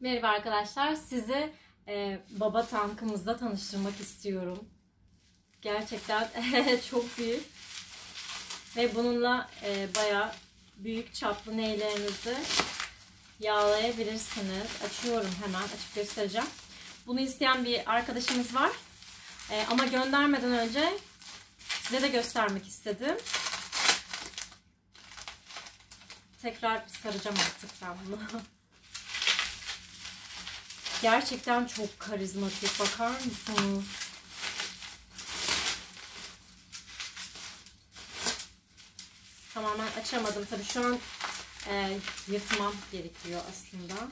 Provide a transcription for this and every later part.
Merhaba arkadaşlar. Sizi e, baba tankımızla tanıştırmak istiyorum. Gerçekten çok büyük. Ve bununla e, bayağı büyük çaplı neylerinizi yağlayabilirsiniz. Açıyorum hemen. Açıp göstereceğim. Bunu isteyen bir arkadaşımız var. E, ama göndermeden önce size de göstermek istedim. Tekrar saracağım artık ben bunu. Gerçekten çok karizmatik. Bakar mısınız? Tamamen açamadım. Tabii şu an e, yırtmam gerekiyor aslında.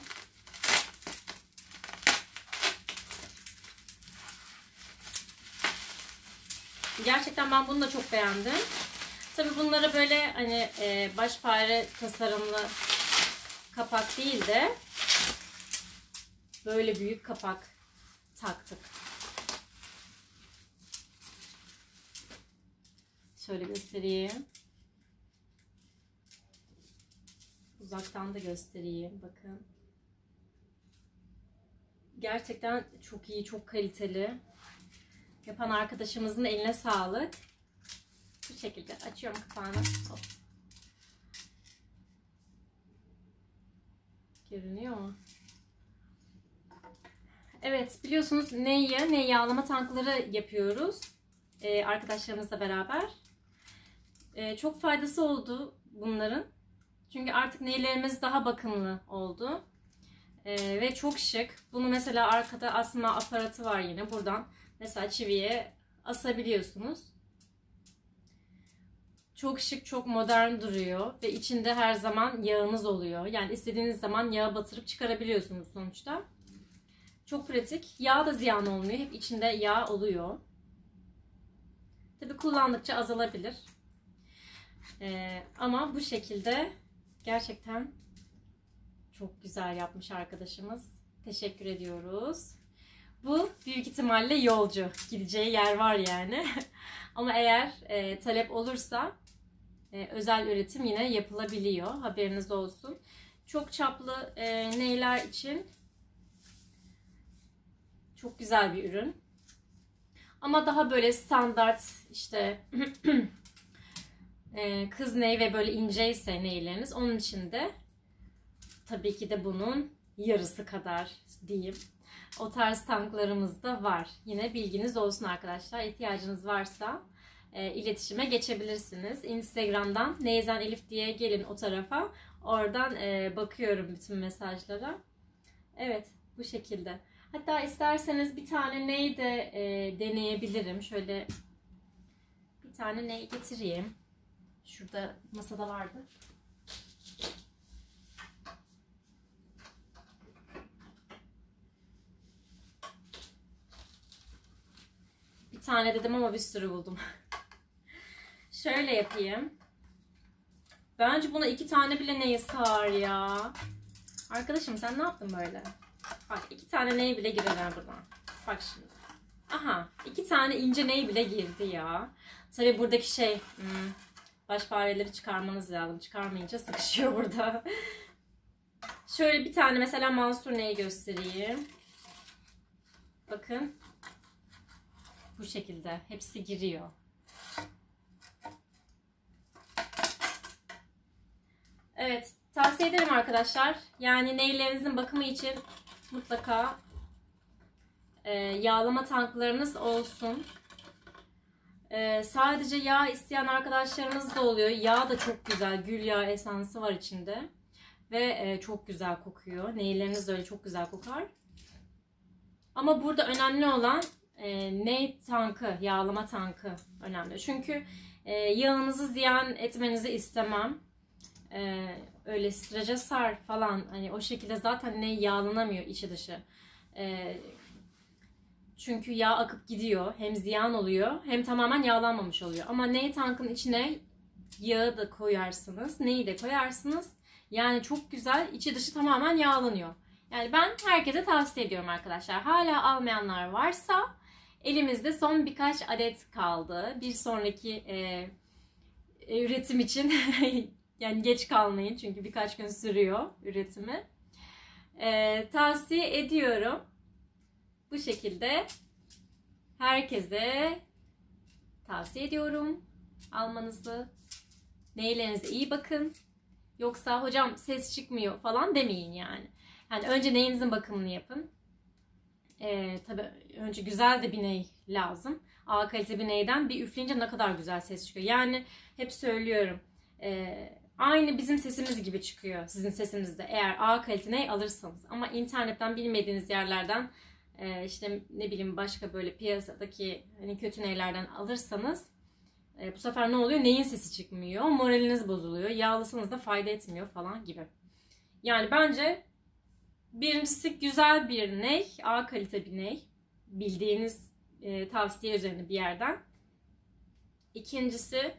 Gerçekten ben bunu da çok beğendim. Tabii bunlara böyle hani e, baş fare tasarımlı kapak değil de böyle büyük kapak taktık. Şöyle göstereyim. Uzaktan da göstereyim. Bakın. Gerçekten çok iyi, çok kaliteli. Yapan arkadaşımızın eline sağlık. Bu şekilde açıyorum kapağını. Hop. Görünüyor mu? Evet biliyorsunuz neyi, ne yağlama tankları yapıyoruz. Ee, arkadaşlarımızla beraber. Ee, çok faydası oldu bunların. Çünkü artık neylerimiz daha bakımlı oldu. Ee, ve çok şık. Bunu mesela arkada asma aparatı var yine. Buradan mesela çiviye asabiliyorsunuz. Çok şık, çok modern duruyor ve içinde her zaman yağınız oluyor. Yani istediğiniz zaman yağ batırıp çıkarabiliyorsunuz sonuçta. Çok pratik. Yağ da ziyan olmuyor. Hep içinde yağ oluyor. Tabi kullandıkça azalabilir. Ee, ama bu şekilde gerçekten çok güzel yapmış arkadaşımız. Teşekkür ediyoruz. Bu büyük ihtimalle yolcu. Gideceği yer var yani. ama eğer e, talep olursa e, özel üretim yine yapılabiliyor. Haberiniz olsun. Çok çaplı e, neyler için çok güzel bir ürün. Ama daha böyle standart işte e, kız ney ve böyle ince ise neyleriniz onun için de tabii ki de bunun yarısı kadar diyeyim. O tarz tanklarımız da var. Yine bilginiz olsun arkadaşlar. İhtiyacınız varsa e, iletişime geçebilirsiniz. Instagram'dan Neyzen Elif diye gelin o tarafa. Oradan e, bakıyorum bütün mesajlara. Evet bu şekilde. Hatta isterseniz bir tane ney de e, deneyebilirim. Şöyle bir tane ney getireyim. Şurada masada vardı. Bir tane dedim ama bir sürü buldum. Şöyle yapayım. Bence buna iki tane bile neyi sığar ya. Arkadaşım sen ne yaptın böyle? Bak iki tane ney bile girer buradan. Bak şimdi. Aha iki tane ince ney bile girdi ya. Tabi buradaki şey hmm, baş fareleri çıkarmanız lazım. Çıkarmayınca sıkışıyor burada. Şöyle bir tane mesela Mansur neyi göstereyim. Bakın. Bu şekilde. Hepsi giriyor. Evet. Tavsiye ederim arkadaşlar. Yani neylerinizin bakımı için mutlaka e, yağlama tanklarınız olsun. E, sadece yağ isteyen arkadaşlarımız da oluyor. Yağ da çok güzel. Gül yağı esansı var içinde. Ve e, çok güzel kokuyor. Neyleriniz de öyle çok güzel kokar. Ama burada önemli olan e, ney tankı, yağlama tankı önemli. Çünkü e, yağınızı ziyan etmenizi istemem. E, öyle strece sar falan hani o şekilde zaten ne yağlanamıyor içi dışı. E, çünkü yağ akıp gidiyor. Hem ziyan oluyor hem tamamen yağlanmamış oluyor. Ama ney tankın içine yağı da koyarsınız. Neyi de koyarsınız. Yani çok güzel içi dışı tamamen yağlanıyor. Yani ben herkese tavsiye ediyorum arkadaşlar. Hala almayanlar varsa elimizde son birkaç adet kaldı. Bir sonraki e, üretim için yani geç kalmayın çünkü birkaç gün sürüyor üretimi. Ee, tavsiye ediyorum. Bu şekilde herkese tavsiye ediyorum almanızı. Neylerinize iyi bakın. Yoksa hocam ses çıkmıyor falan demeyin yani. Yani önce neyinizin bakımını yapın. Ee, tabii önce güzel de bir ney lazım. A kalite bir neyden bir üfleyince ne kadar güzel ses çıkıyor. Yani hep söylüyorum. E, aynı bizim sesimiz gibi çıkıyor sizin sesinizde. Eğer A kalite ney alırsanız. Ama internetten bilmediğiniz yerlerden e, işte ne bileyim başka böyle piyasadaki hani kötü neylerden alırsanız e, bu sefer ne oluyor? Neyin sesi çıkmıyor. Moraliniz bozuluyor. Yağlasanız da fayda etmiyor falan gibi. Yani bence birincisi güzel bir ney. A kalite bir ney. Bildiğiniz e, tavsiye üzerine bir yerden. İkincisi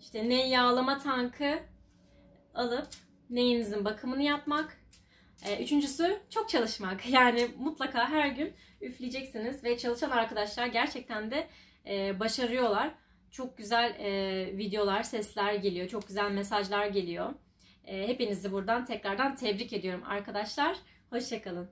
işte ney yağlama tankı alıp neyinizin bakımını yapmak. E, üçüncüsü çok çalışmak. Yani mutlaka her gün üfleyeceksiniz ve çalışan arkadaşlar gerçekten de e, başarıyorlar. Çok güzel e, videolar, sesler geliyor. Çok güzel mesajlar geliyor. E, hepinizi buradan tekrardan tebrik ediyorum arkadaşlar. Hoşçakalın.